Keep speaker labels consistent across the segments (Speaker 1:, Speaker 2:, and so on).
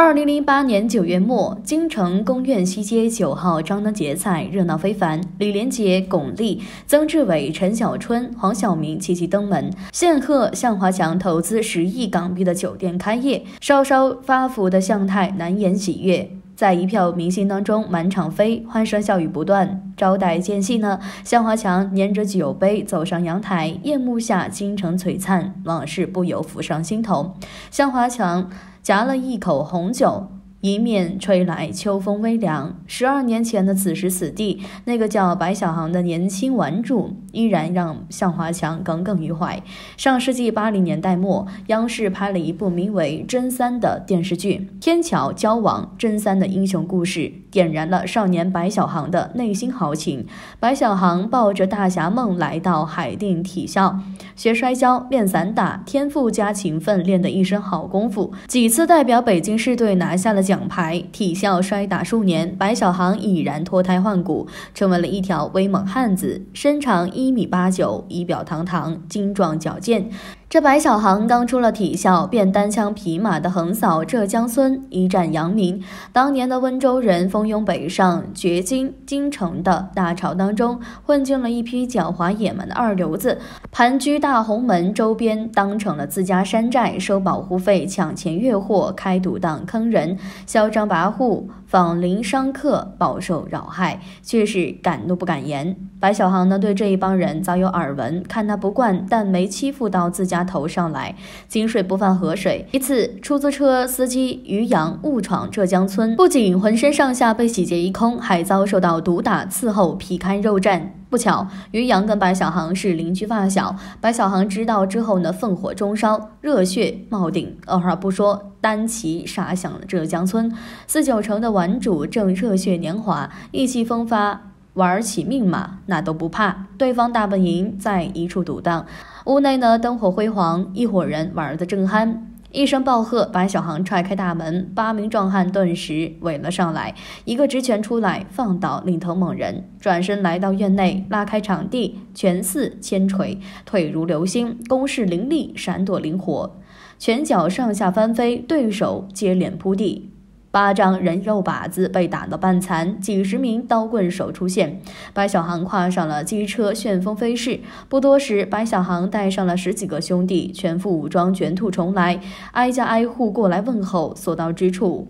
Speaker 1: 二零零八年九月末，京城宫苑西街九号张灯结彩，热闹非凡。李连杰、巩俐、曾志伟、陈小春、黄晓明齐齐登门，献贺向华强投资十亿港币的酒店开业，稍稍发福的向太难掩喜悦。在一票明星当中，满场飞，欢声笑语不断。招待间隙呢，向华强拈着酒杯走上阳台，夜幕下京城璀璨，往事不由浮上心头。向华强。夹了一口红酒，迎面吹来秋风微凉。十二年前的此时此地，那个叫白小航的年轻玩主，依然让向华强耿耿于怀。上世纪八零年代末，央视拍了一部名为《真三》的电视剧，天桥交往真三的英雄故事，点燃了少年白小航的内心豪情。白小航抱着大侠梦来到海淀体校。学摔跤、练散打，天赋加勤奋，练得一身好功夫。几次代表北京市队拿下了奖牌。体校摔打数年，白小航已然脱胎换骨，成为了一条威猛汉子，身长一米八九，仪表堂堂，精壮矫健。这白小航刚出了体校，便单枪匹马的横扫浙江村，一战扬名。当年的温州人蜂拥北上，掘金京城的大潮当中，混进了一批狡猾野蛮的二流子，盘踞大红门周边，当成了自家山寨，收保护费，抢钱越货，开赌档坑人，嚣张跋扈，访邻商客，饱受扰害，却是敢怒不敢言。白小航呢，对这一帮人早有耳闻，看他不惯，但没欺负到自家。他头上来，井水不犯河水。一次，出租车司机于洋误闯浙江村，不仅浑身上下被洗劫一空，还遭受到毒打伺候，皮开肉绽。不巧，于洋跟白小航是邻居发小，白小航知道之后呢，愤火中烧，热血冒顶，二话不说，单骑杀向了浙江村。四九城的玩主正热血年华，意气风发。玩起命马，那都不怕。对方大本营在一处赌档，屋内呢灯火辉煌，一伙人玩得正酣。一声暴喝，把小航踹开大门，八名壮汉顿时围了上来。一个直拳出来，放倒领头猛人，转身来到院内，拉开场地，拳似千锤，腿如流星，攻势凌厉，闪躲灵活，拳脚上下翻飞，对手接连扑地。巴掌人肉靶子被打得半残，几十名刀棍手出现。白小航跨上了机车，旋风飞逝。不多时，白小航带上了十几个兄弟，全副武装，卷土重来，挨家挨户过来问候，所到之处。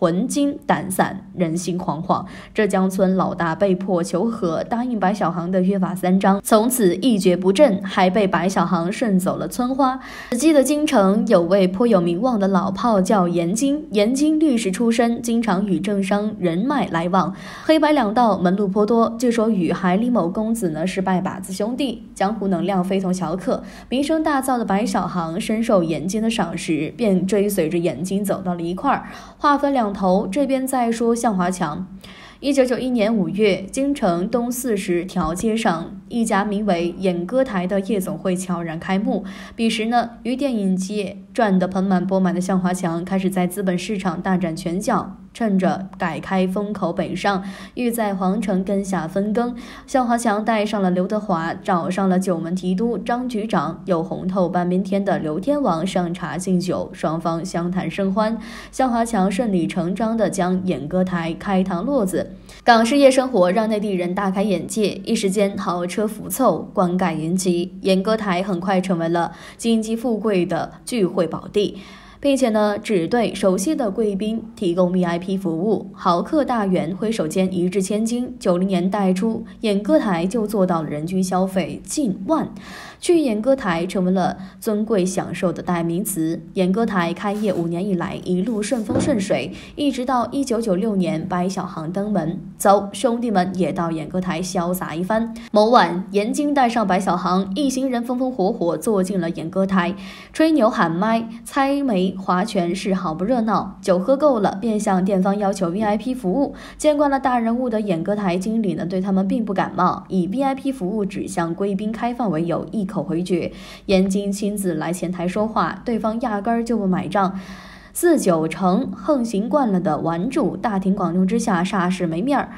Speaker 1: 魂惊胆散，人心惶惶。浙江村老大被迫求和，答应白小航的约法三章，从此一蹶不振，还被白小航顺走了村花。只记得京城有位颇有名望的老炮，叫严金。严金律师出身，经常与政商人脉来往，黑白两道，门路颇多。据说与海里某公子呢是拜把子兄弟，江湖能量非同小可。名声大噪的白小航深受严金的赏识，便追随着严金走到了一块儿，话分两。头这边再说向华强。一九九一年五月，京城东四十条街上，一家名为演歌台的夜总会悄然开幕。彼时呢，于电影界赚得盆满钵满的向华强，开始在资本市场大展拳脚。趁着改开风口北上，欲在皇城根下分羹。向华强带上了刘德华，找上了九门提督张局长，有红透半边天的刘天王上茶敬酒，双方相谈甚欢。向华强顺理成章地将演歌台开膛落子。港式夜生活让内地人大开眼界，一时间豪车浮凑，观感云集，演歌台很快成为了经济富贵的聚会宝地。并且呢，只对熟悉的贵宾提供 VIP 服务，豪客大员挥手间一掷千金。九零年代初，演歌台就做到了人均消费近万。去演歌台成为了尊贵享受的代名词。演歌台开业五年以来，一路顺风顺水，一直到一九九六年白小航登门，走，兄弟们也到演歌台潇洒一番。某晚，严金带上白小航一行人风风火火坐进了演歌台，吹牛喊麦，猜枚划拳是好不热闹。酒喝够了，便向店方要求 VIP 服务。见惯了大人物的演歌台经理呢，对他们并不感冒，以 VIP 服务只向贵宾开放为由，一。口回绝，严金亲自来前台说话，对方压根儿就不买账。四九城横行惯了的顽主，大庭广众之下煞是没面儿。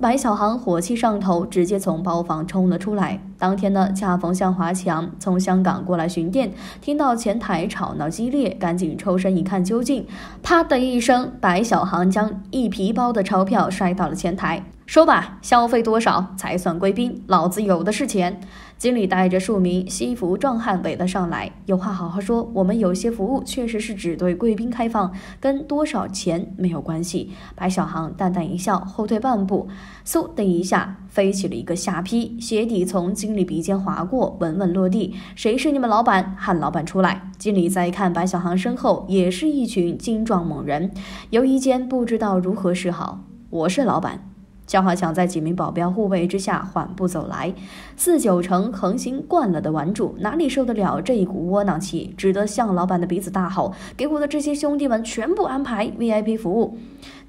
Speaker 1: 白小航火气上头，直接从包房冲了出来。当天呢，恰逢向华强从香港过来巡店，听到前台吵闹激烈，赶紧抽身一看究竟。啪的一声，白小航将一皮包的钞票摔到了前台。说吧，消费多少才算贵宾？老子有的是钱。经理带着数名西服壮汉围了上来，有话好好说。我们有些服务确实是只对贵宾开放，跟多少钱没有关系。白小航淡淡一笑，后退半步，嗖的一下飞起了一个下劈，鞋底从经经理鼻尖划过，稳稳落地。谁是你们老板？喊老板出来！经理再一看，白小航身后也是一群精壮猛人，犹疑间不知道如何是好。我是老板。肖华强在几名保镖护卫之下缓步走来。四九城横行惯了的玩主哪里受得了这一股窝囊气？只得向老板的鼻子大吼：“给我的这些兄弟们全部安排 VIP 服务！”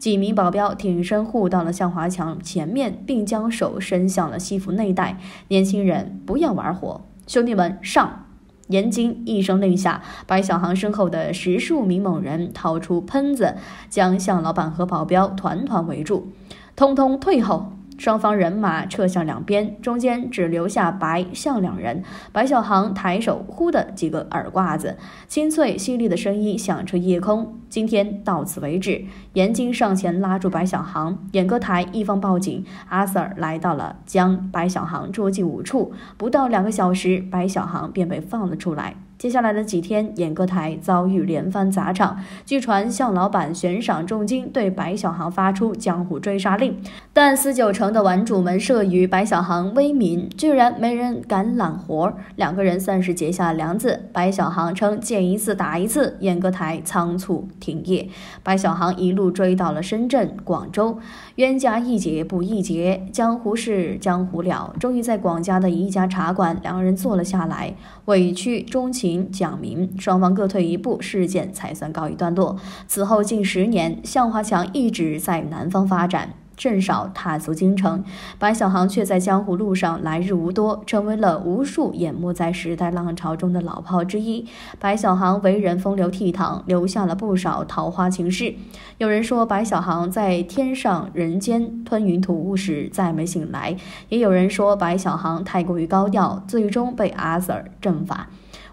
Speaker 1: 几名保镖挺身护到了向华强前面，并将手伸向了西服内袋。年轻人，不要玩火！兄弟们，上！严金一声令下，白小航身后的十数名猛人掏出喷子，将向老板和保镖团团围住。通通退后！双方人马撤向两边，中间只留下白向两人。白小航抬手，呼的几个耳刮子，清脆犀利的声音响彻夜空。今天到此为止。严金上前拉住白小航，演歌台一方报警，阿 Sir 来到了，将白小航捉进五处。不到两个小时，白小航便被放了出来。接下来的几天，演歌台遭遇连番砸场。据传，向老板悬赏重金对白小航发出江湖追杀令，但四九城的玩主们慑于白小航威名，居然没人敢揽活。两个人算是结下梁子。白小航称见一次打一次，演歌台仓促停业。白小航一路追到了深圳、广州，冤家宜解不宜结，江湖事江湖了。终于在广家的一家茶馆，两个人坐了下来，委屈衷情。明讲明，双方各退一步，事件才算告一段落。此后近十年，向华强一直在南方发展，甚少踏足京城。白小航却在江湖路上来日无多，成为了无数淹没在时代浪潮中的老炮之一。白小航为人风流倜傥，留下了不少桃花情事。有人说白小航在天上人间吞云吐雾时再没醒来，也有人说白小航太过于高调，最终被阿 Sir 正法。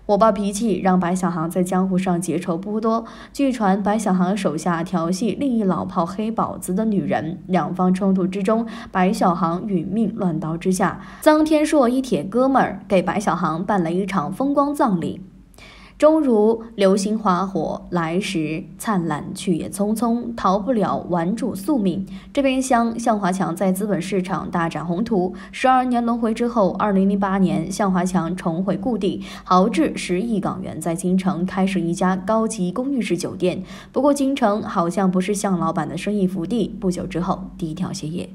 Speaker 1: 火爆脾气让白小航在江湖上结仇颇多。据传，白小航手下调戏另一老炮黑宝子的女人，两方冲突之中，白小航殒命乱刀之下。臧天朔一铁哥们儿给白小航办了一场风光葬礼。终如流星划火，来时灿烂，去也匆匆，逃不了玩主宿命。这边厢，向华强在资本市场大展宏图。十二年轮回之后，二零零八年，向华强重回故地，豪掷十亿港元在京城开设一家高级公寓式酒店。不过，京城好像不是向老板的生意福地。不久之后，低调歇业。